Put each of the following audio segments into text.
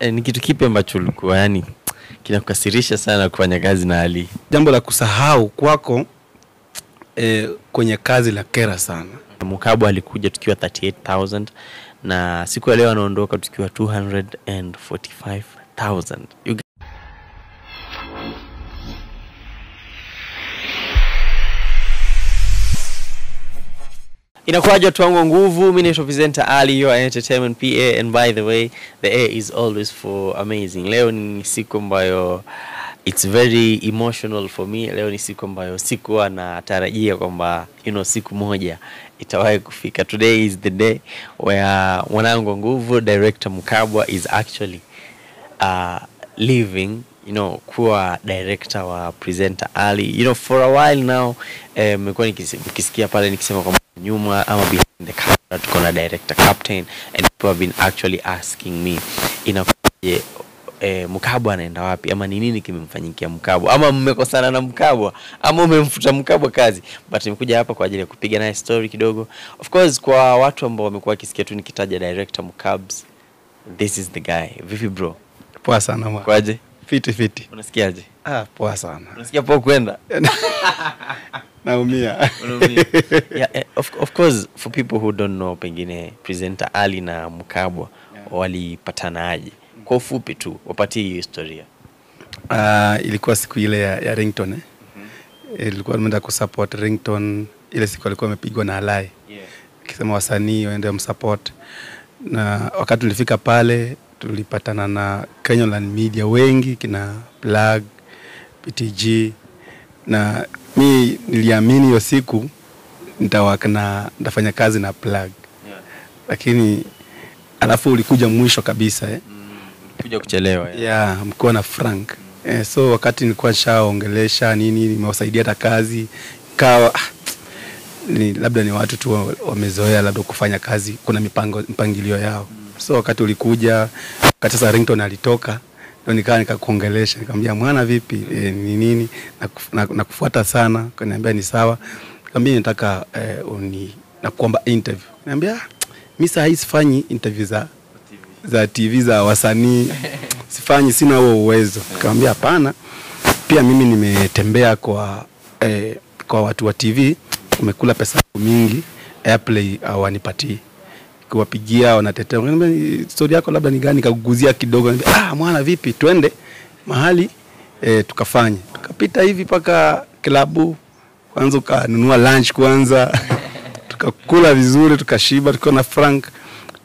eh, ni kitu kipi ambacho ulikuwa yani kinakukasirisha sana kufanya kazi na Ali? Jambo la kusahau kwako eh, kwenye kazi la kera sana. Mukabu alikuja tukiwa 38000 na siku ya leo anaondoka tukiwa 245000 inakuwaje watu wangu wa nguvu? Mimi naitwa presenter ali your entertainment pa and by the way the air is always for amazing. Leo ni siku ambayo it's very emotional for me. Leo ni siku ambayo sikuwa natarajia kwamba you know, siku moja itawahi kufika. Today is the day where mwanangu wa nguvu director mkabwa is actually uh, living you know kuwa director wa presenter ali. You know for a while now eh, mmekuwa eh, nikisikia pale nikisema kwamba nyuma ama behind the camera tuko na director captain and people have been actually asking me inakuwaje eh, mkabwa anaenda wapi? Ama ni nini kimemfanyikia mkabwa? Ama mmekosana na mkabwa? Ama umemfuta mkabwa kazi? But nimekuja hapa kwa ajili ya kupiga naye story kidogo. Of course kwa watu ambao wamekuwa wakisikia tu nikitaja director mkabs this is the guy. Vipi bro? Poa sana mwa. kwaje Fiti fiti. unasikiaje? Ah, poa sana. unasikia poa kwenda Naumia. Yeah, eh, of, of course for people who don't know pengine presenter ali na mkabwa yeah. walipatanaje kwa ufupi tu wapatie hiyo historia Ah, ilikuwa siku ile ya, ya rington eh. mm-hmm. Ilikuwa tumeenda kusupport rington ile siku alikuwa amepigwa na Alai. yeah. kisema wasanii waende msupport. Na wakati tulifika pale tulipatana na Kenyaland media wengi kina Plug, PTG na mi niliamini hiyo siku nitawakna nitafanya kazi na Plug. Lakini alafu ulikuja mwisho kabisa eh. mm, kuja kuchelewa yeah. yeah mkiwa na Frank mm. eh, so wakati nilikuwa nishaongelesha nini, nimewasaidia hata kazi kawa ah, ni, labda ni watu tu wamezoea labda kufanya kazi, kuna mipango mpangilio yao. mm. So wakati ulikuja, wakati sasa Ringtone alitoka ndo nikawa nikakuongelesha, nikamwambia mwana, vipi? E, ni nini? Nakufuata na- na sana, kaniambia ni sawa, nikamwambia nataka e, uni nakuomba interview, niambia mimi mi saa hii sifanyi interview za za TV za wasanii. Sifanyi, sina huo uwezo. Nikamwambia hapana, pia mimi nimetembea kwa eh, kwa watu wa TV, umekula pesa mingi, airplay hawanipatii kuwapigia wanatetea, stori yako labda ni gani? Kaguguzia kidogo, ah, mwana vipi, twende mahali e, tukafanye. Tukapita hivi mpaka klabu kwanza, ukanunua lunch kwanza tukakula vizuri, tukashiba, tukiwa na Frank,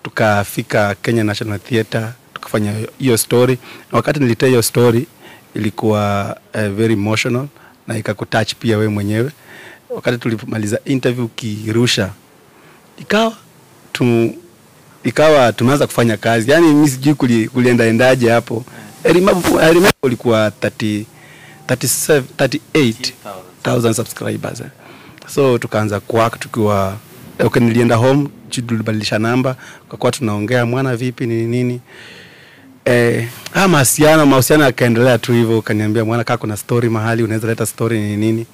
tukafika Kenya National Theatre tukafanya hiyo story, na wakati nilitea hiyo story ilikuwa uh, very emotional na ikakutouch pia we mwenyewe. Wakati tulimaliza interview kirusha, ikawa tu ikawa tumeanza kufanya kazi, yani mimi sijui kuli, kuliendaendaje hapo. I ulikuwa 30 37 38,000 subscribers. So tukaanza kuwaka tukiwa okay, nilienda home tulibadilisha namba kwa kuwa tunaongea mwana vipi nini nini? Eh, ah, mahusiano mahusiano yakaendelea tu hivyo. Kaniambia mwana kaa kuna story mahali unaweza leta story nini nini.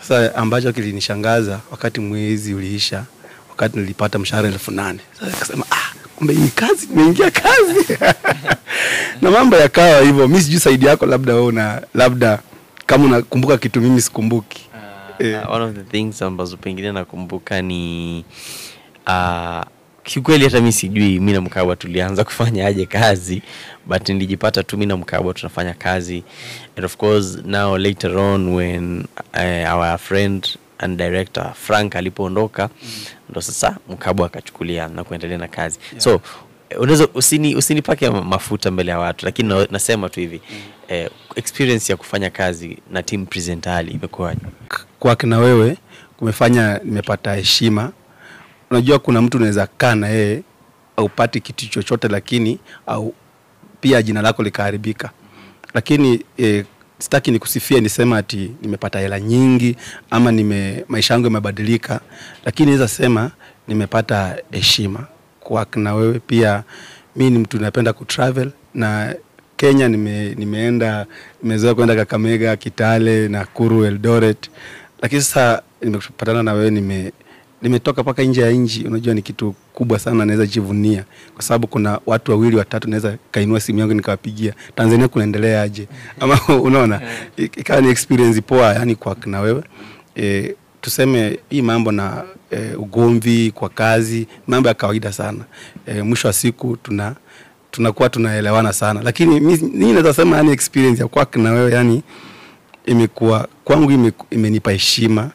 Sasa ambacho kilinishangaza wakati mwezi uliisha wakati nilipata mshahara elfu nane. Sasa nikasema ah, kumbe hii kazi nimeingia kazi. Na mambo yakawa hivyo. Mi sijui saidi yako labda wewe una labda kama unakumbuka kitu mimi sikumbuki. Uh, one of the things ambazo pengine nakumbuka ni uh, kiukweli hata mi sijui mi na mkabwa tulianza kufanya aje kazi but nilijipata tu mi na mkabwa tunafanya kazi. And of course now later on when uh, our friend and director frank alipoondoka ndo sasa mkabwa akachukulia na kuendelea na kazi yeah. so eh, unaweza usini, usinipake ma- mafuta mbele ya watu lakini na, nasema tu hivi mm. eh, experience ya kufanya kazi na team presentali imekuwaje kwake na wewe kumefanya nimepata heshima. Unajua kuna mtu unaweza kaa na yeye aupati kitu chochote, lakini au pia jina lako likaharibika. Lakini e, sitaki nikusifie nisema ati nimepata hela nyingi ama nime maisha yangu yamebadilika, lakini naweza sema nimepata heshima kwake na wewe pia. Mi ni mtu napenda kutravel na Kenya nime, nimeenda nimezoea kwenda Kakamega, Kitale, Nakuru, Eldoret, lakini sasa nimepatana na wewe nime nimetoka mpaka nje ya nchi, unajua ni kitu kubwa sana, naweza jivunia kwa sababu kuna watu wawili watatu, naweza kainua simu yangu nikawapigia, Tanzania kunaendelea aje? Ama unaona, ikawa ni experience poa, yani kwa na wewe e, tuseme hii mambo na e, ugomvi kwa kazi, mambo ya kawaida sana. E, mwisho wa siku tuna tunakuwa tunaelewana sana, lakini mi mi naweza sema yani experience ya kwa na wewe yani imekuwa kwangu imenipa heshima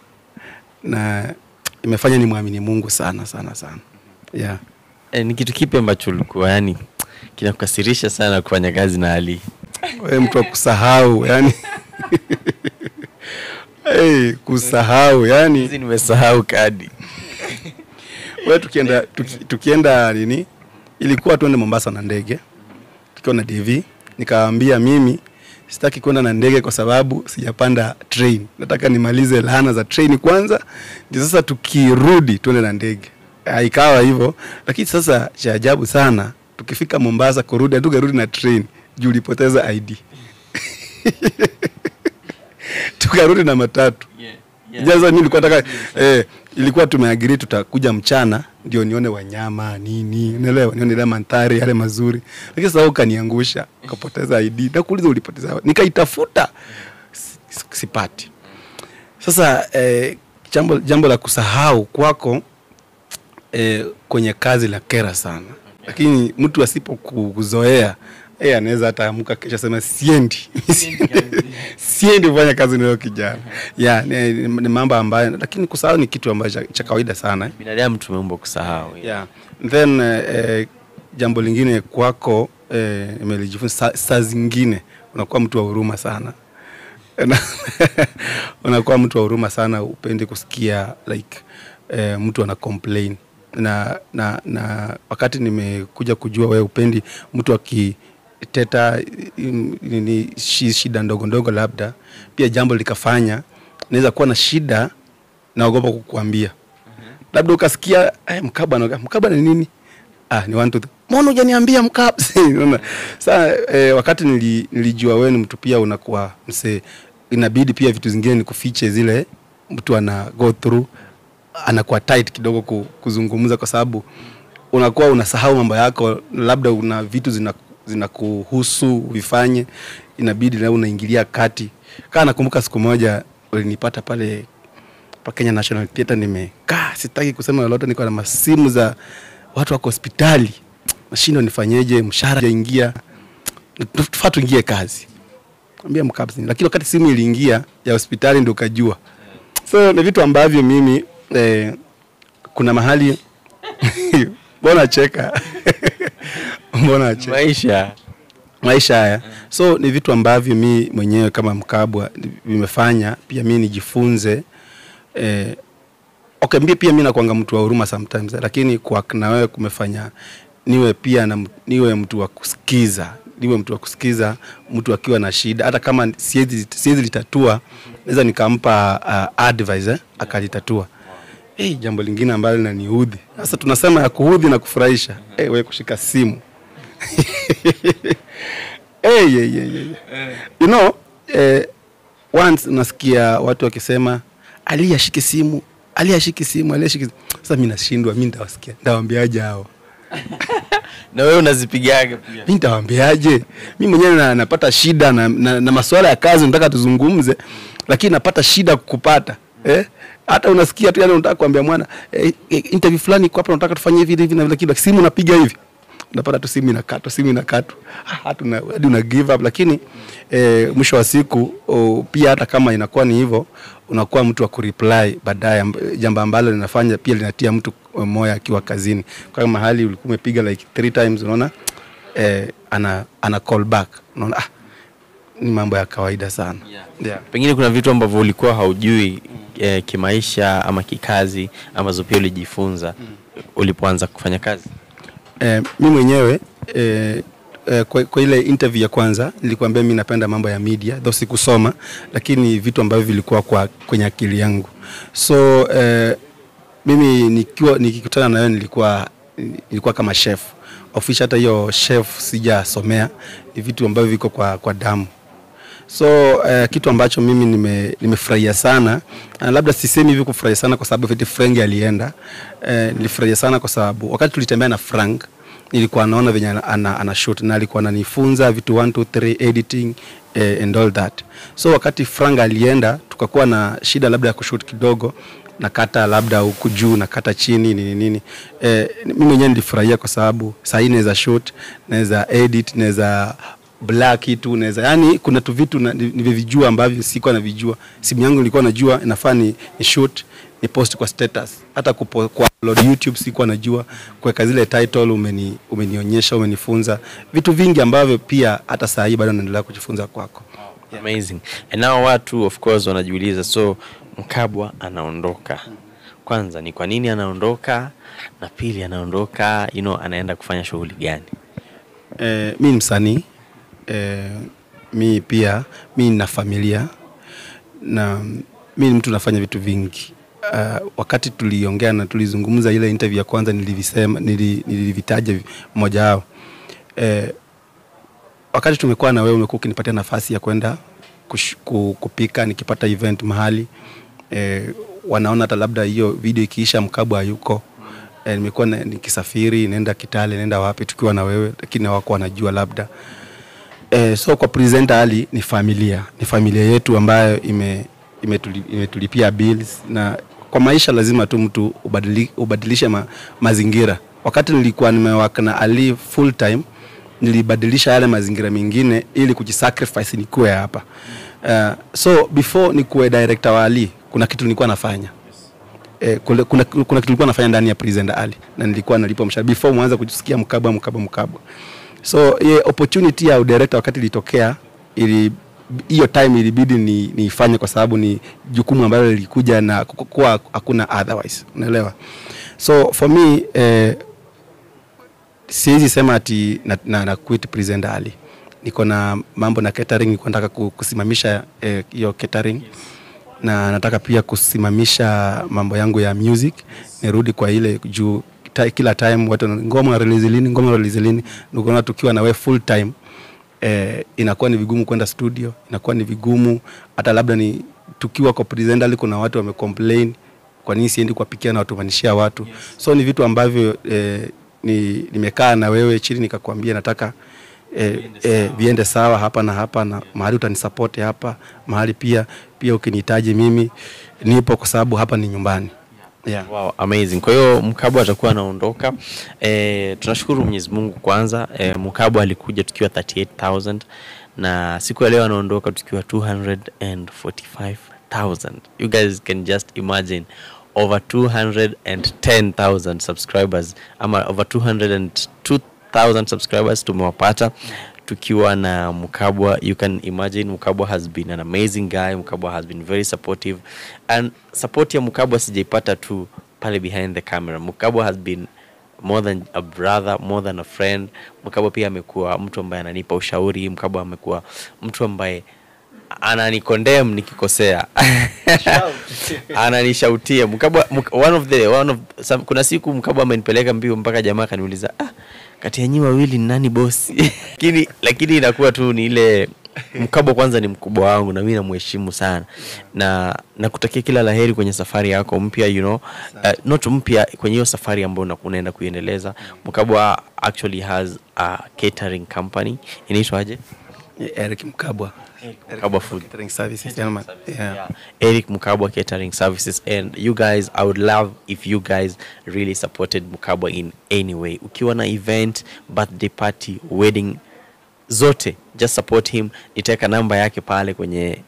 na imefanya ni mwamini Mungu sana sana sana yeah. E, ni kitu kipi ambacho ulikuwa yani kinakukasirisha sana kufanya kazi na Ali? Wewe mtu wa kusahau yani hey, kusahau yani Sisi nimesahau kadi. wewe tukienda tuki, tukienda nini ilikuwa tuende Mombasa na ndege tukiwa na DV nikawaambia mimi sitaki kwenda na ndege kwa sababu sijapanda train. Nataka nimalize laana za train kwanza ndio sasa tukirudi tuende na ndege. Ikawa hivyo lakini sasa cha ajabu sana tukifika Mombasa kurudi hatukarudi na train. Juu ulipoteza ID tukarudi na matatu. Yeah. sasa mimi nilikuwa nataka eh, ilikuwa tumeagiri tutakuja mchana ndio nione wanyama nini, unaelewa, nione ile mandhari yale mazuri, lakini sasa ukaniangusha, ukapoteza ID. Nakuuliza ulipoteza, nikaitafuta si- si- sipati. Sasa eh, jambo, jambo la kusahau kwako eh, kwenye kazi la kera sana, lakini mtu asipokuzoea eh, anaweza hata amka kesho sema siendi siendi kufanya kazi nayo kijana yeah, ni, ni, mambo ambayo lakini kusahau ni kitu ambacho cha- kawaida sana eh. Binadamu tumeumbwa kusahau. yeah. then eh, eh, jambo lingine kwako eh, imelijifunza saa, saa zingine unakuwa mtu wa huruma sana unakuwa mtu wa huruma sana upendi kusikia like eh, mtu ana complain na, na, na wakati nimekuja kujua wewe upendi mtu akiteta mm, ni shida ndogo ndogo labda pia jambo likafanya naweza kuwa na shida naogopa kukuambia. Labda ukasikia eh, mkaba anaongea mkaba ni nini? Ah ni one two three. Mbona hujaniambia mkaba? Unaona? Sasa eh, wakati nili, nilijua wewe ni mtu pia unakuwa msee, inabidi pia vitu zingine nikufiche zile mtu ana go through anakuwa tight kidogo kuzungumza kwa sababu unakuwa unasahau mambo yako labda una vitu zina zinakuhusu vifanye inabidi leo unaingilia kati. Kaa nakumbuka siku moja ulinipata pale pa Kenya National Theatre nimekaa, sitaki kusema lolote, niko na masimu za watu wako hospitali, mashindo nifanyeje, mshahara jaingia, tufaa tuingie kazi, ambia mkabzi, lakini wakati simu iliingia ya hospitali ndio ukajua. So ni vitu ambavyo mimi eh, kuna mahali mbona cheka mbona cheka Maisha. maisha haya. So ni vitu ambavyo mi mwenyewe kama mkabwa vimefanya pia mi nijifunze eh, okay, mbi pia mi nakwanga mtu wa huruma sometimes lakini kwa na wewe kumefanya niwe pia na, niwe mtu wa kusikiza niwe mtu wa kusikiza mtu akiwa na shida. Hata kama siwezi siwezi litatua naweza nikampa uh, advice eh, akalitatua hey, jambo lingine ambalo linaniudhi sasa tunasema ya kuudhi na kufurahisha hey, we kushika simu hey, yeah, yeah, yeah. you know eh, once unasikia watu wakisema ali ashike simu ali ashike simu ali ashike sasa mi nashindwa mi nitawasikia nitawambiaje hao Na wewe unazipigaga pia. mi nitawaambiaje? mi mwenyewe na, napata shida na, na, na masuala ya kazi nataka tuzungumze lakini napata shida kukupata eh? Hata unasikia tu yani unataka kuambia mwana eh, eh, interview fulani iko hapa unataka tufanye hivi hivi na vile lakini simu unapiga hivi. Unapata tu simu inakatwa simu inakatwa. Ah, hata una, hadi una give up. Lakini eh, mwisho wa siku oh, pia hata kama inakuwa ni hivyo unakuwa mtu wa kureply baadaye jambo ambalo linafanya pia linatia mtu eh, moyo akiwa kazini. Kwa mahali ulikuwa umepiga like three times unaona eh, ana, ana call back. Unaona ah, ni mambo ya kawaida sana. Yeah. Pengine kuna vitu ambavyo ulikuwa haujui eh, kimaisha ama kikazi ambazo pia ulijifunza ulipoanza kufanya kazi. Eh, mi mwenyewe eh, e, kwa, kwa ile interview ya kwanza nilikwambia mi napenda mambo ya media though sikusoma lakini vitu ambavyo vilikuwa kwa kwenye akili yangu. So eh, mimi nikiwa nikikutana nayo nilikuwa nilikuwa kama chef. Ofisha hata hiyo chef sijasomea ni vitu ambavyo viko kwa, kwa damu so uh, kitu ambacho mimi nime- nimefurahia sana uh, labda sisemi hivi kufurahia sana kwa sababu eti Frank alienda. Uh, nilifurahia sana kwa sababu wakati tulitembea na Frank nilikuwa naona venye ana, ana shoot na alikuwa ananifunza vitu 1 2 3 editing uh, and all that. So wakati Frank alienda tukakuwa na shida labda ya kushoot kidogo nakata labda huku juu nakata chini nini nini. Eh, mimi mwenyewe nilifurahia kwa sababu saa hii naweza shoot naweza edit naweza black tu unaweza. Yani kuna tu vitu nivyovijua ambavyo sikuwa navijua. Simu yangu nilikuwa najua inafaa ni, ni shoot ni post kwa status. Hata kupo, kwa upload youtube sikuwa najua. Kuweka zile title umeni, umenionyesha umenifunza. Vitu vingi ambavyo pia hata saa hii bado naendelea kujifunza kwako. Yeah. amazing. And now watu of course wanajiuliza so mkabwa anaondoka. Kwanza ni kwa nini anaondoka? Na pili anaondoka you know anaenda kufanya shughuli gani? Eh, mi ni msanii eh, mi pia mi na familia na mi ni mtu nafanya vitu vingi. Uh, wakati tuliongea na tulizungumza ile interview ya kwanza nilivisema nilivitaja vi- mmoja wao eh, wakati tumekuwa na wewe umekuwa ukinipatia nafasi ya kwenda kupika nikipata event mahali eh, wanaona hata labda hiyo video ikiisha mkabu hayuko. Eh, nimekuwa nikisafiri naenda Kitale naenda wapi tukiwa na wewe lakini hawako wanajua labda eh, so kwa presenta Ali ni familia. Ni familia yetu ambayo ime imetuli- imetulipia bills na kwa maisha lazima tu mtu ubadili, ubadilishe ma, mazingira. Wakati nilikuwa nimewaka na Ali full time nilibadilisha yale mazingira mengine ili kujisacrifice nikuwe hapa. Uh, so before nikuwe director wa Ali kuna kitu nilikuwa nafanya. Eh, kuna, kuna, kuna kitu nilikuwa nafanya ndani ya Presenter Ali na nilikuwa nalipwa mshahara before mwanza kujisikia mkabwa mkabwa mkabwa so ye, opportunity ya udirector wakati ilitokea ili hiyo time ilibidi ni niifanye kwa sababu ni jukumu ambalo lilikuja na ku- kuwa hakuna otherwise. Unaelewa? So for me eh, siwezi sema ati na, na, na quit present Ali niko na mambo na catering niko nataka kusimamisha hiyo eh, catering catering. Na nataka pia kusimamisha mambo yangu ya music nirudi kwa ile juu kila time watu ngoma release lini ngoma release lini nikuona tukiwa na we full time eh, inakuwa ni vigumu kwenda studio inakuwa ni vigumu hata labda ni tukiwa kwa presenter kuna watu wamecomplain kwa nini siendi kuwapikia na watumanishia watu yes. so ni vitu ambavyo eh, ni, nimekaa na wewe chini nikakwambia nataka eh, eh, viende sawa hapa na hapa na yeah. mahali utanisapoti hapa mahali pia pia ukinihitaji mimi nipo kwa sababu hapa ni nyumbani yeah. Wow, amazing. Kwa hiyo Mkabwa atakuwa anaondoka. E, tunashukuru Mwenyezi Mungu kwanza. E, Mkabwa alikuja tukiwa 38000 na siku ya leo anaondoka tukiwa 245000. You guys can just imagine over 210000 subscribers ama over 202000 subscribers tumewapata tukiwa na Mkabwa. You can imagine Mkabwa has been an amazing guy. Mkabwa has been very supportive and support ya Mkabwa sijaipata tu pale behind the camera. Mkabwa has been more than a brother, more than a friend. Mkabwa pia amekuwa mtu ambaye ananipa ushauri. Mkabwa amekuwa mtu ambaye ananikondem nikikosea ananishautia Mkabwa, Mk- one of the, one of, some, kuna siku Mkabwa amenipeleka mbio mpaka jamaa akaniuliza ah, kati ya nyi wawili ni nani bosi? Lakini lakini inakuwa tu ni ile Mkabwa kwanza ni mkubwa wangu na mimi namheshimu sana. Na nakutakia kila la heri kwenye safari yako mpya you know. Uh, not mpya kwenye hiyo safari ambayo una- unaenda kuiendeleza. Mkabwa actually has a catering company. Inaitwaje Eric Mkabwa Food Catering Services gentlemen. Yeah. yeah. Eric Mukabwa Catering Services and you guys I would love if you guys really supported Mukabwa in any way ukiwa na event birthday party wedding zote just support him nitaweka namba yake pale kwenye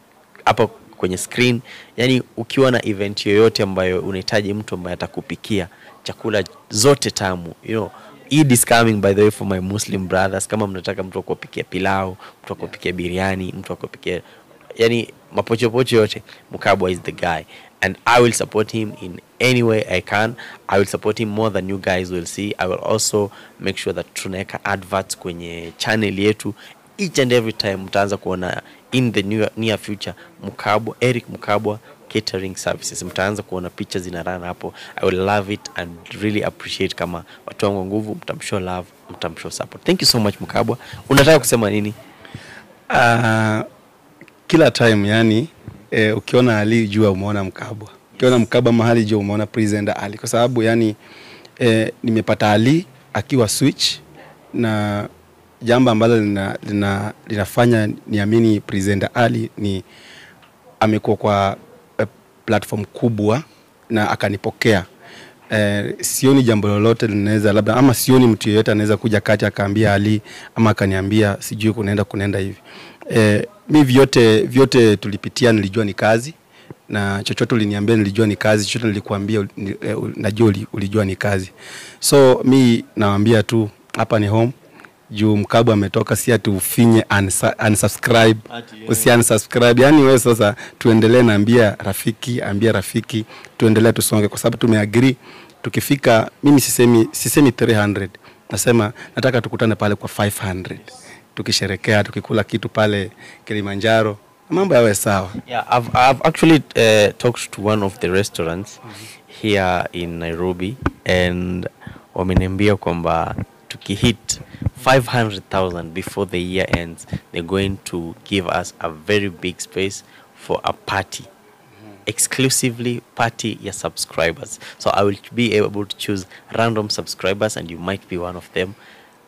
hapa kwenye screen yani ukiwa na event yoyote ambayo unahitaji mtu ambaye atakupikia chakula zote tamu you know Eid is coming by the way for my Muslim brothers. Kama mnataka mtu akupikia pilau, mtu akupikia biriani, mtu akupikia yani mapochopocho yote, Mukabwa is the guy and I will support him in any way I can. I will support him more than you guys will see. I will also make sure that tunaweka adverts kwenye channel yetu each and every time mtaanza kuona in the near, near future Mukabwa, Eric Mukabwa catering services. Mtaanza kuona picha zinarana hapo. I will love it and really appreciate kama watu wangu nguvu mtamshow love mtamshow support. Thank you so much mkabwa. Unataka kusema nini? Uh, kila time yani eh, ukiona Ali jua umeona Mkabwa, ukiona Mkabwa mahali jua umeona presenter Ali, kwa sababu yani eh, nimepata Ali akiwa switch na jambo ambalo lina, lina, linafanya niamini presenter Ali ni amekuwa kwa platform kubwa na akanipokea. Eh, sioni jambo lolote linaweza labda ama sioni mtu yeyote anaweza kuja kati akaambia Ali ama akaniambia sijui kunaenda kunaenda hivi. Eh, mi vyote vyote tulipitia nilijua ni kazi na chochote uliniambia nilijua ni kazi chochote nilikuambia eh, najua ulijua ni kazi. So mi nawambia tu hapa ni home juu mkabu ametoka si ati ufinye unsubscribe. Usi unsubscribe. Yani wewe sasa tuendelee naambia rafiki ambia rafiki tuendelee tusonge. Kwa sababu tumeagree tukifika mimi sisemi sisemi 300 nasema nataka tukutane pale kwa 500 tukisherekea tukikula kitu pale Kilimanjaro mambo yawe sawa. Yeah, I've, I've actually uh, talked to one of the restaurants here in Nairobi and wameniambia kwamba tukihit 500,000 before the year ends they're going to give us a very big space for a party. Exclusively party ya subscribers. So i will be able to choose random subscribers and you might be one of them.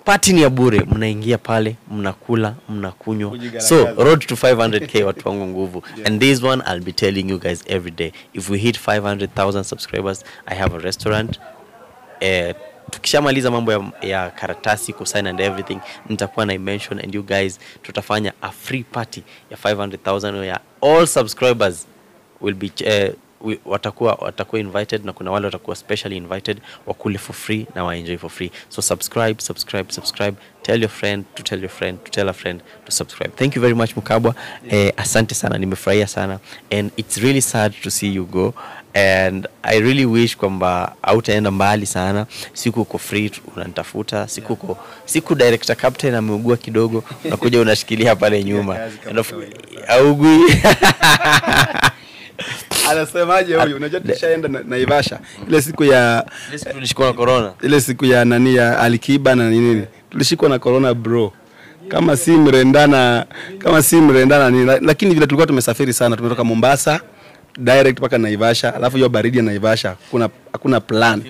Party ni ya bure mnaingia pale mnakula mnakunywa. So road to 500k watu wangu nguvu. And this one i'll be telling you guys every day. If we hit 500000 subscribers i have a restaurant eh, tukishamaliza mambo ya, ya karatasi kusign and everything nitakuwa na mention and you guys tutafanya a free party ya 500000 ya all subscribers will be uh, watakuwa watakuwa invited na kuna wale watakuwa specially invited wakule for free na waenjoy for free. So subscribe subscribe subscribe. Tell your friend to tell your friend to tell a friend to subscribe. Thank you very much mukabwa. Eh, asante sana nimefurahia sana. And it's really sad to see you go. And i really wish kwamba hautaenda mbali sana. Siku uko free unanitafuta. Siku uko siku director captain ameugua kidogo unakuja unashikilia pale nyuma. Yeah, augui anasemaje huyu? Unajua tushaenda na- naivasha. Ile siku ya tulishikwa na corona. ile siku ya nani ya alikiba na nini tulishikwa na corona bro. Kama si mrendana kama si mrendana ni lakini vile tulikuwa tumesafiri sana tumetoka Mombasa direct mpaka Naivasha alafu hiyo baridi ya Naivasha kuna hakuna plan.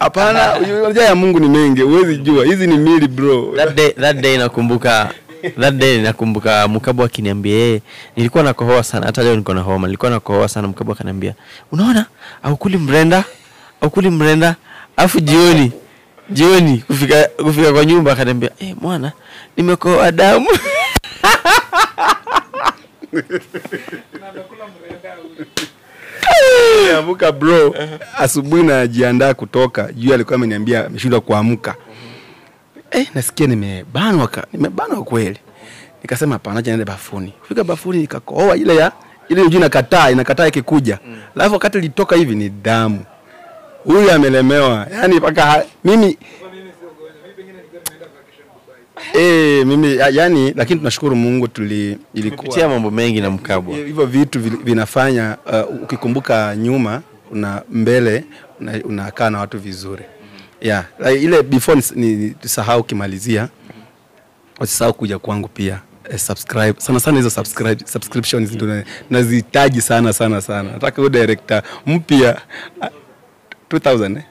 Hapana unajua ya Mungu ni mengi huwezi jua. Hizi ni mili bro. That day, that day nakumbuka that day nakumbuka mkabwa akiniambia yeye nilikuwa nakohoa sana hata leo niko na homa nilikuwa nakohoa sana mkabwa akaniambia unaona aukuli mrenda aukuli mrenda afu jioni jioni kufika kufika kwa nyumba akaniambia eh mwana nimekohoa damu Nimeamka bro, asubuhi najiandaa kutoka, juu alikuwa ameniambia ameshindwa kuamka. Eh, nasikia nimebanwa, ka- nimebanwa kweli. Nikasema hapana, acha niende bafuni. Kufika bafuni nikakohoa ile ya ile juu inakataa, inakataa ikikuja. Alafu wakati litoka hivi ni damu. Huyu amelemewa. Yaani mpaka mimi Eh, mimi yani lakini tunashukuru Mungu tuli ilikuwa mambo mengi na mkabwa hivyo vitu vinafanya uh, ukikumbuka nyuma una mbele unakaa una- unakaa na watu vizuri yeah. ile before nis- ni- nisahau kimalizia usisahau kuja kwangu pia eh, subscribe sana sana hizo subscribe subscriptions ndio nazihitaji sana sana sana nataka huyo director mpya ah, 2000 eh?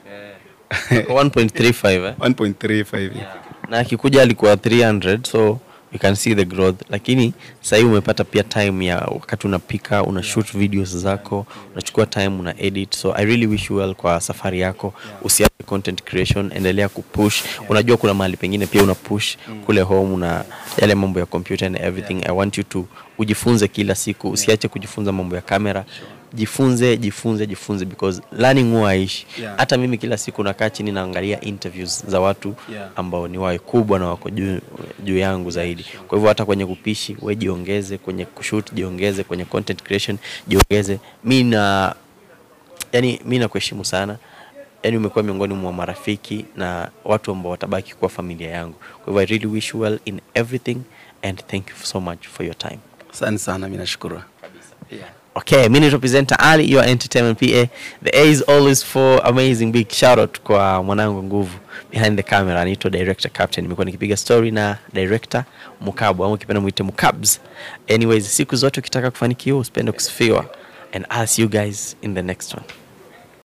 Kwa 1.35 eh? 1.35 yeah. na akikuja alikuwa 300 so you can see the growth. Lakini sahii umepata pia time ya wakati unapika una shoot videos zako unachukua time una edit. So i really wish you well kwa safari yako. Usiache content creation endelea kupush. Unajua kuna mahali pengine pia una push kule home una yale mambo ya computer and everything. I want you to ujifunze kila siku. Usiache kujifunza mambo ya kamera jifunze jifunze jifunze because learning huwa haishi Yeah. hata mimi kila siku nakaa chini naangalia interviews za watu Yeah. ambao ni wawe kubwa na wako juu, juu yangu zaidi. kwa hivyo hata kwenye kupishi we jiongeze kwenye kushoot jiongeze kwenye content creation jiongeze. Mi na yani mi nakuheshimu sana. Yani umekuwa miongoni mwa marafiki na watu ambao watabaki kuwa familia yangu. Kwa hivyo i really wish you well in everything and thank you so much for your time. Asante sana mi nashukuru. Yeah. Okay, mini representer presenter Ali, your entertainment PA. The A is always for amazing. Big shout out kwa mwanangu nguvu behind the camera, anaitwa director captain. Nimekuwa nikipiga story na director Mukabu, ama ukipenda muite Mukabs. Anyways, siku zote ukitaka kufanikiwa usipende kusifiwa, and I'll see you guys in the next one.